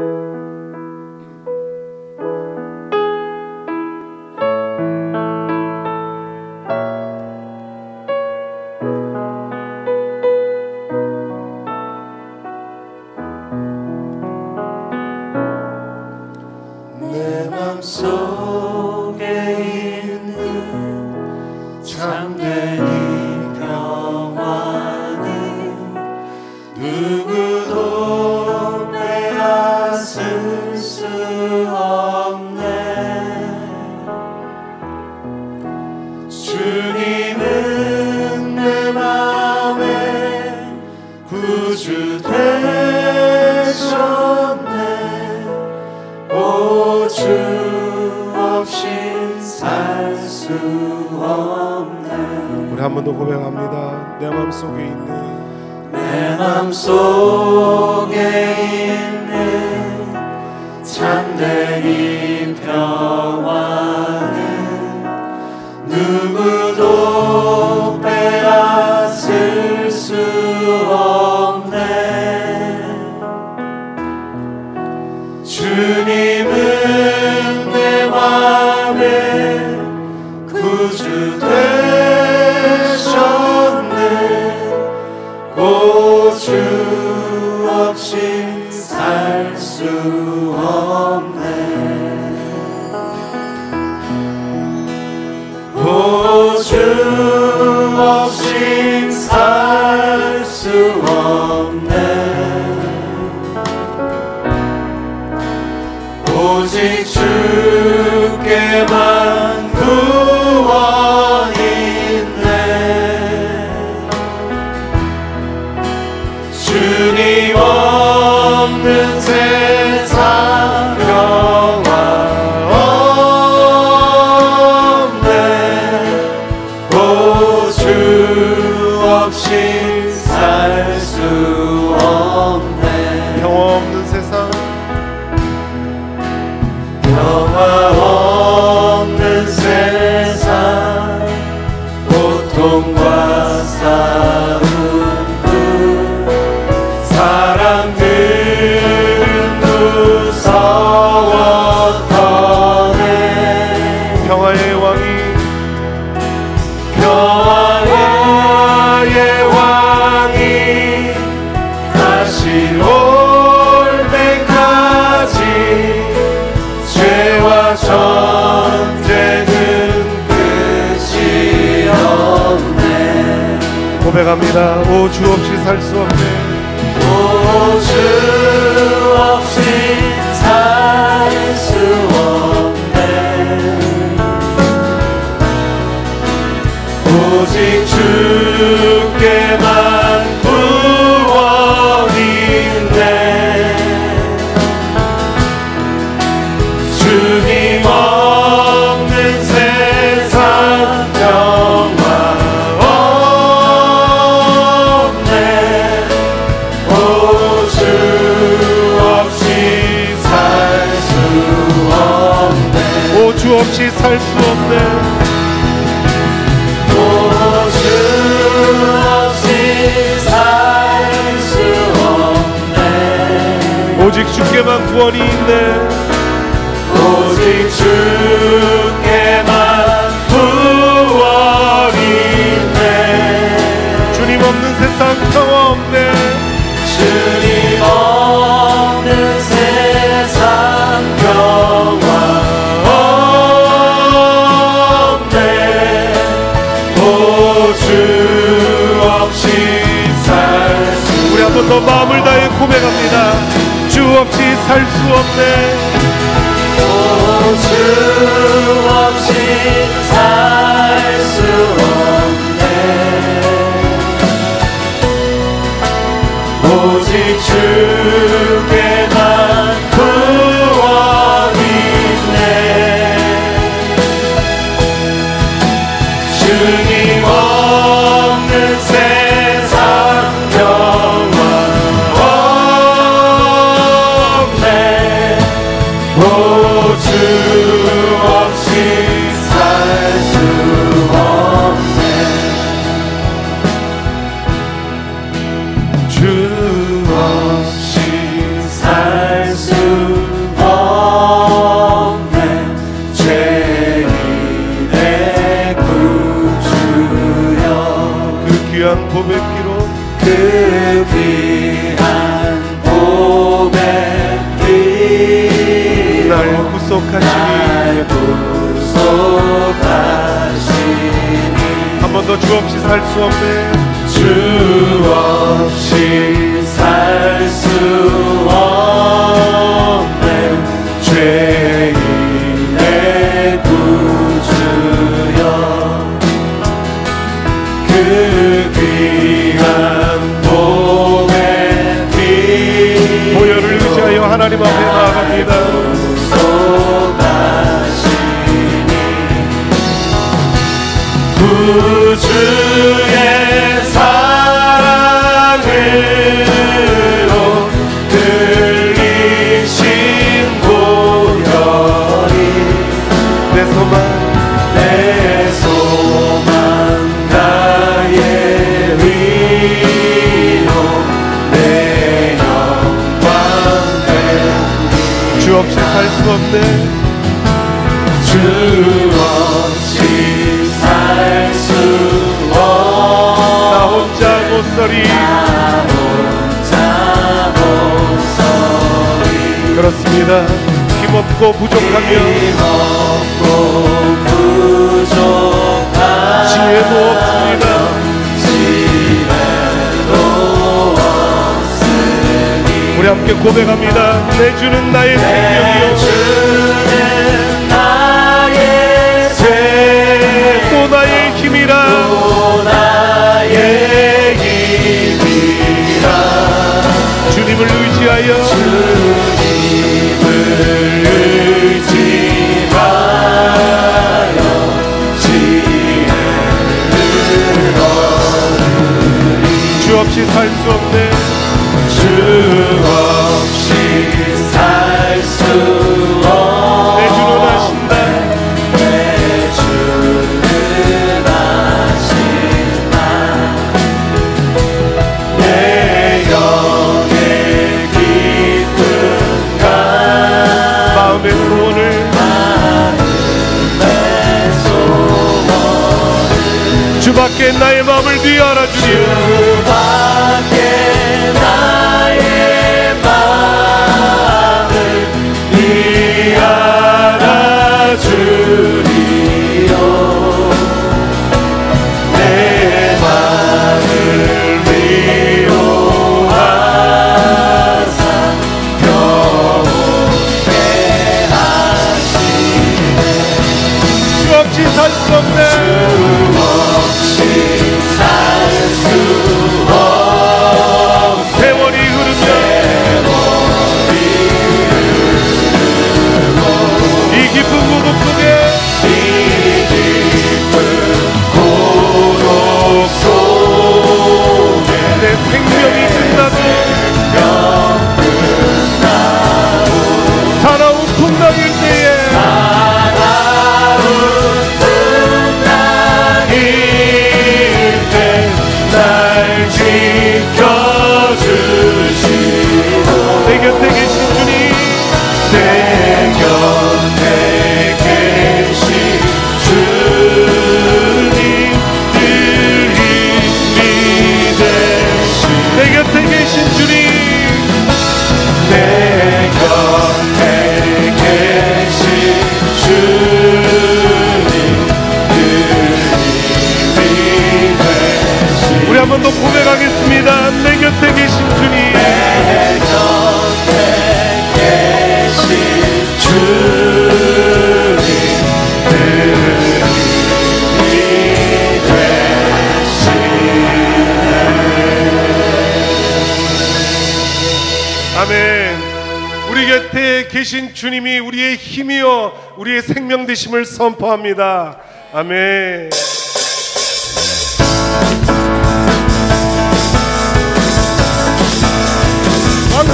우리 더 고백합니다. 내 마음 속에 있는 내 마음 속에 있는 참된 이 고백합니다. 오 주 없이 살 수 없네. 오주 주께만 구원이 있네. 오직 주께만 구원 있네 주님 없는 세상 평화 없네. 주님 없는 세상 평화 없네 오주 없이 살수 우리 한 번 더 마음을 다해 고백합니다. 주 없이 살 수 없네. 오주 없이 살 수 없네 오직 주께만 구원 있네 주 주 없이 살수 없네 못서리. 혼자 못서리 그렇습니다. 힘없고 부족하며. 힘없고 부족한 지혜도 없습니다. 지혜도 없으니 우리 함께 고백합니다. 내 주는 나의 생명이요 나의 또 나의 힘이라. 또 나의 의지하여 주님을 의지하여 지혜를 주 없이 살 수 없네. 주 없이 살수 번 더 고백하겠습니다. 내 곁에 계신 주님. 내 곁에 계신 계신 주님이 우리의 힘이요 우리의 생명 되심을 선포합니다. 아멘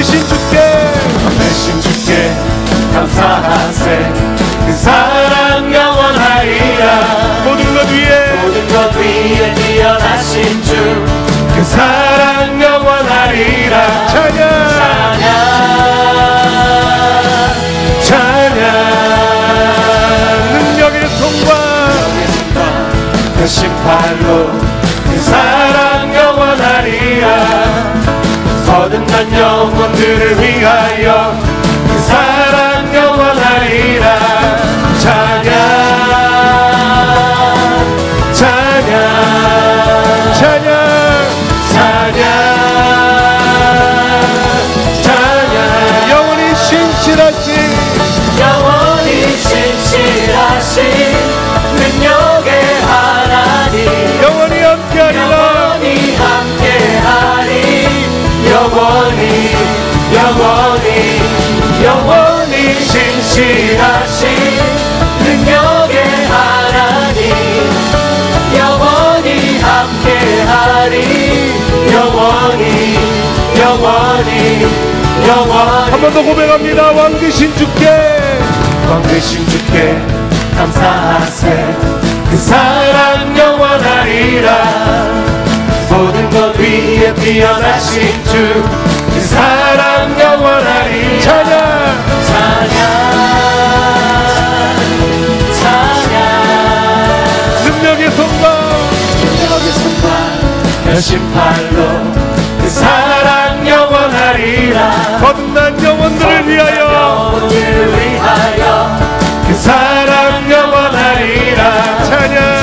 왕 되신 주께 대신 주께 감사하세 그 사랑 영원하리라. 모든 것 위에. 모든 것 위에 뛰어나신 주 그 사랑 영원하리라. 찬양. 찬양. 찬양. 능력의 손과. 그 심판로 그 사랑 연약한 영혼들을 위하여 그 사랑 영원하리라. 찬양 찬양 찬양 찬양 찬양. 영원히 신실하신 영원히 신실하신 능력의 하나님. 영원히 함께하리 영원히 영원히 영원히. 한 번 더 고백합니다. 왕 되신 주께. 왕 되신 주께 감사하세. 그 사랑 영원하리라. 모든 것 위에 뛰어나신 주 그 사랑 영원하리 찬양. 찬양. 찬양. 능력의 손과 능력의 손과 여신팔로 그 사랑 영원하리라. 거듭난 영혼들을 위하여. 영혼을 위하여. 그 사랑 영원하리라. 찬양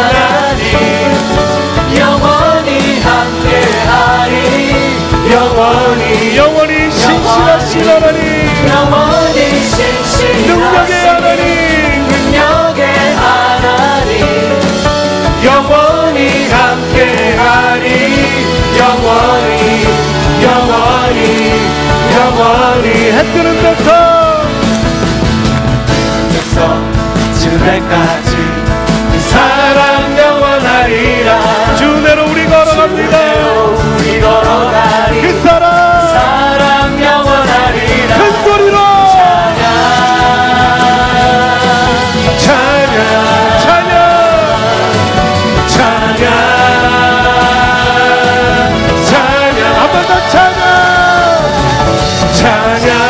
영원히 영원히 함께하리. 영원히 영원히 신실하신 하나님. 영원히 신실하신 능력의 하나님. 능력의 하나님. 영원히 함께하리. 영원히 영원히 영원히. 해 뜨는 데서 지날까지 그 사랑 영원하리라. 주대로 우리 걸어갑니다. 우리 걸어가리. 그 사랑. 사랑 영원하리라. 큰 소리로. 찬양. 찬양. 찬양. 찬양. 찬양. 한번더 찬양. 찬양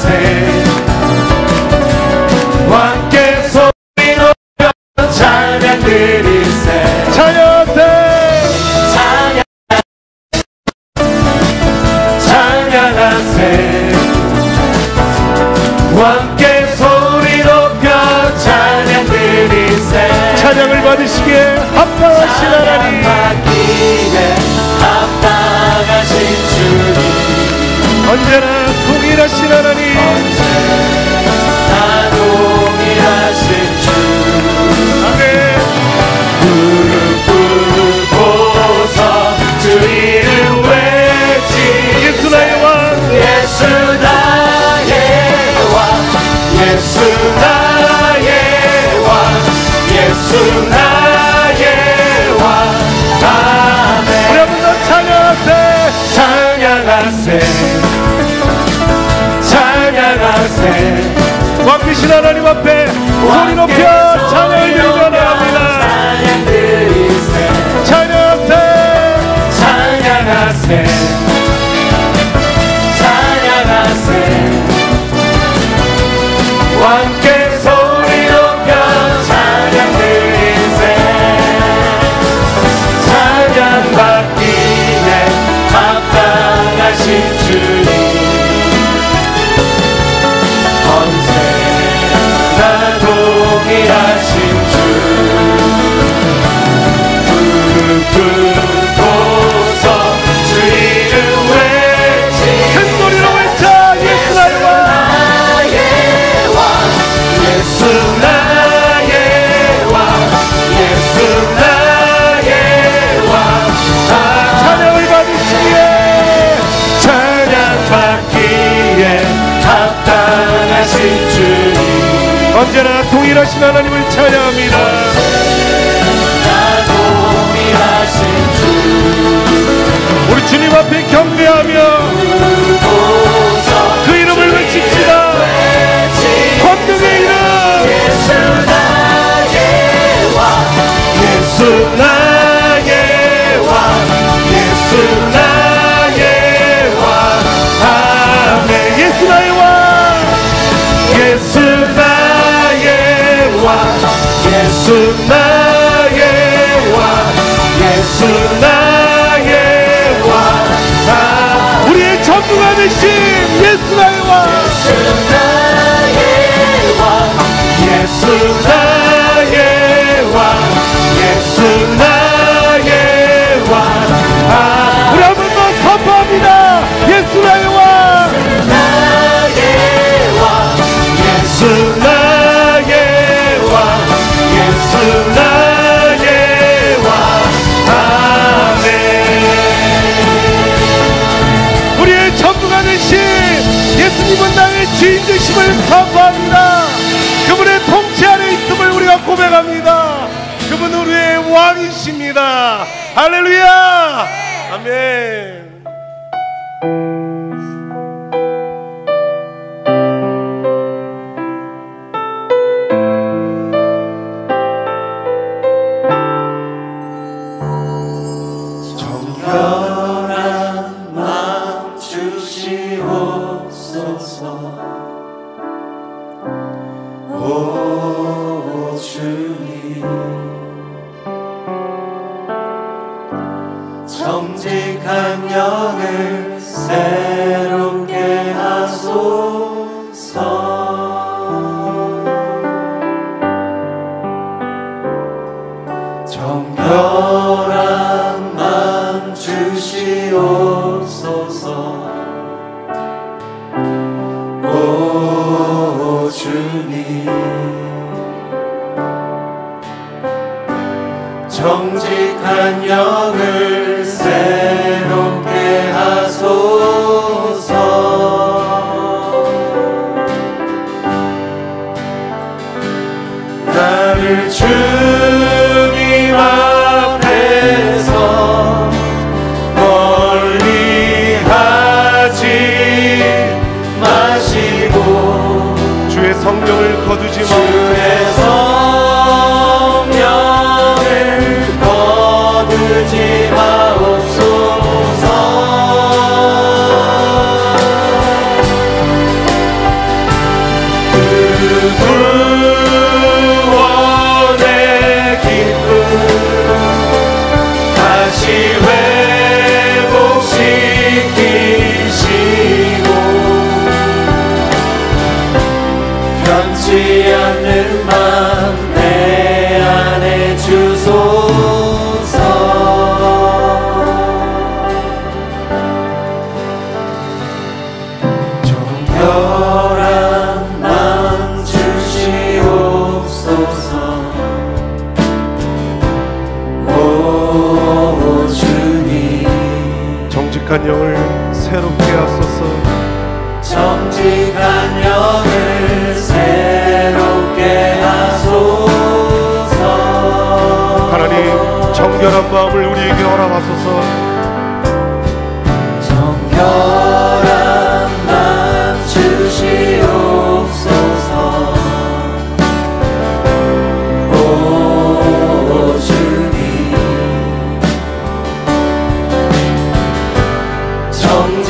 찬 왕 되신 하나님 앞 예수 나의 왕 예수 나의 왕. 아, 우리의 전부가 되신 예수 나의 왕. 나의 왕 예수 나의 왕 예수 나의 예수 나의 왕 아멘. 우리의 전부가 되신 예수님은 나의 주인 되심을 선포합니다. 그분의 통치 아래 있음을 우리가 고백합니다. 그분은 우리의 왕이십니다. 할렐루야. 아멘 정직한 영을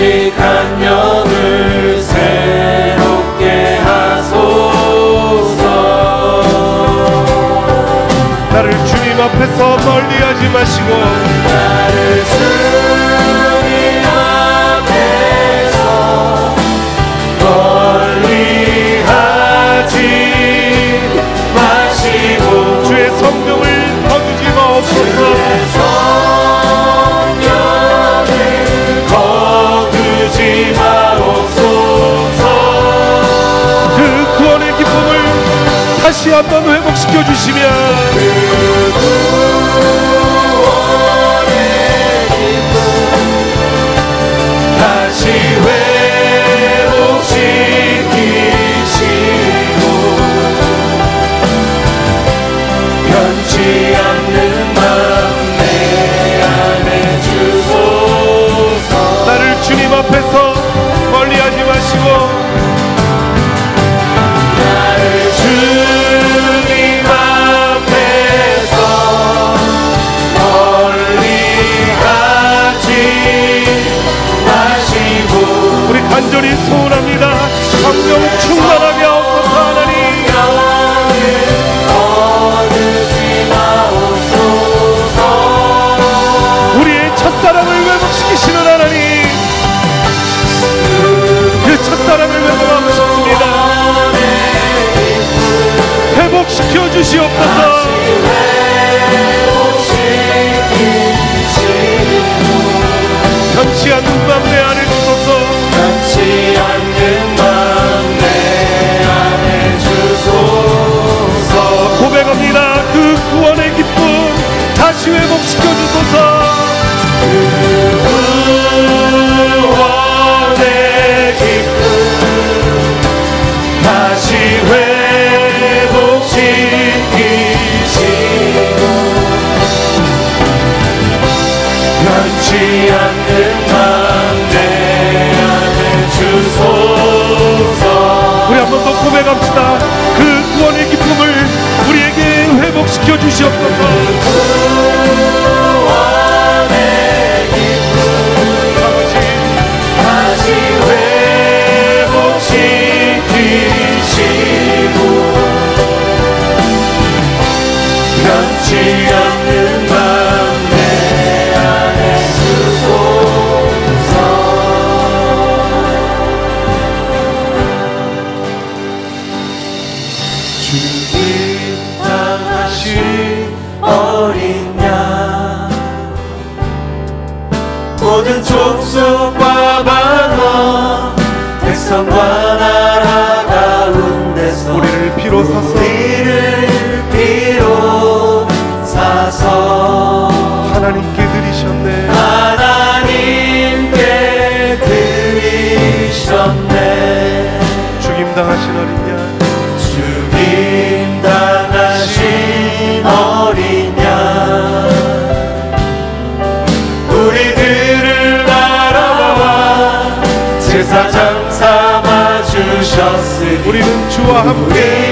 정직한 영을 새롭게 하소서. 나를 주님 앞에서 멀리하지 마시고 나를 주님 앞에서 멀리 하지 마시고 주의 성령을 다시 한번 회복시켜 주시면 고백합시다. 그 구원의 기쁨을 우리에게 회복시켜 주시옵소서. 지금 have.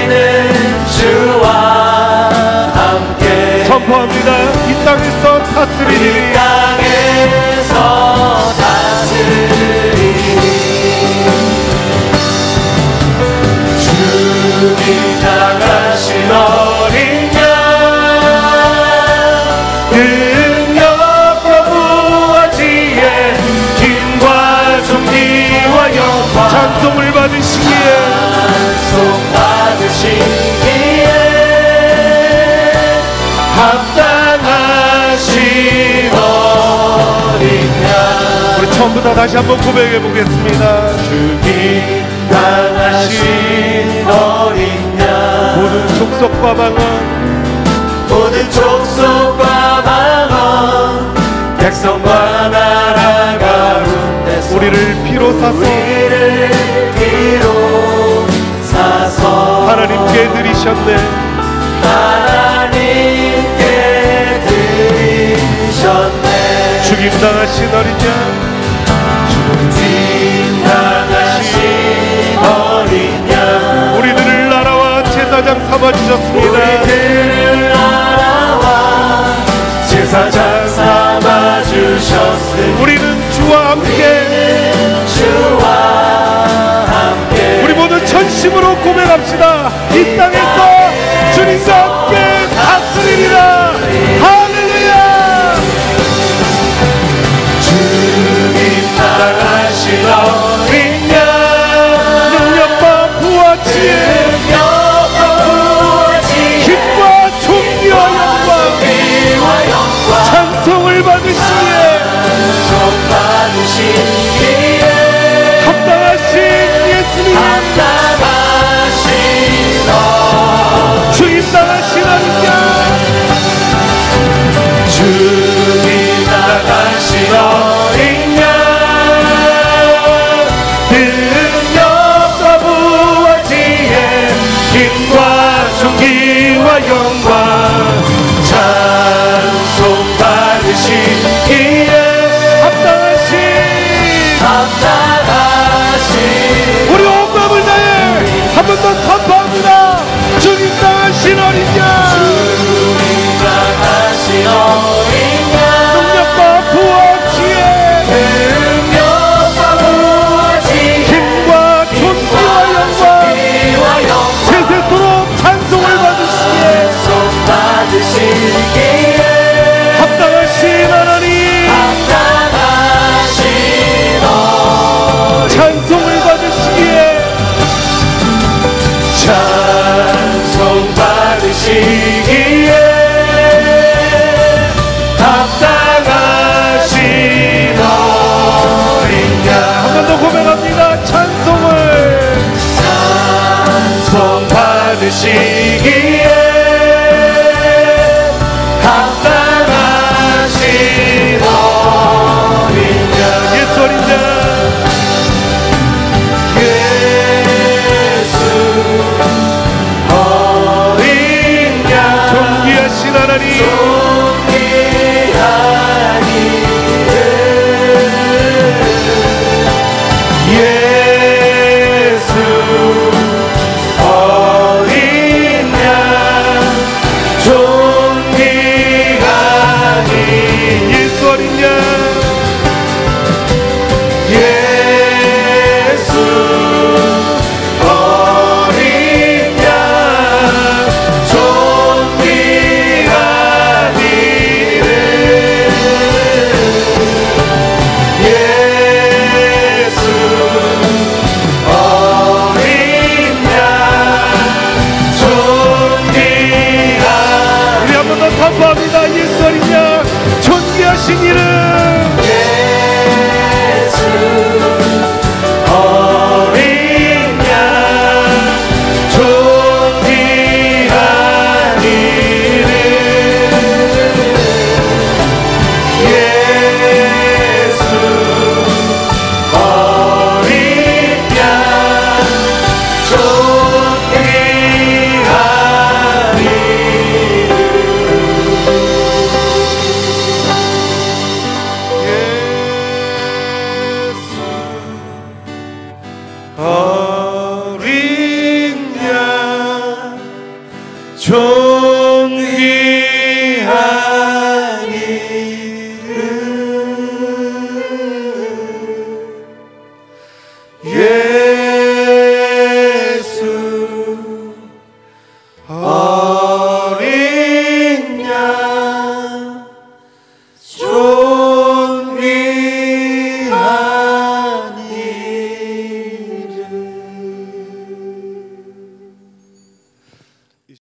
전부 다 다시 한번 고백해 보겠습니다. 주님 당하신 어린 양. 모든 족속과 방언. 모든 족속과 방언. 백성과 나라 가운데 우리를 피로 사서. 우리를 피로 사서. 하나님께 드리셨네. 하나님께 드리셨네. 죽임 당하신 어린 양. 제사장 삼아 주셨습니다. 우리를 알아와 제사장 삼아 주셨으니 우리는 주와 함께 주와 함께 우리 모두 전심으로 고백합시다. 이 땅에서 주님과 함께 다스리리라.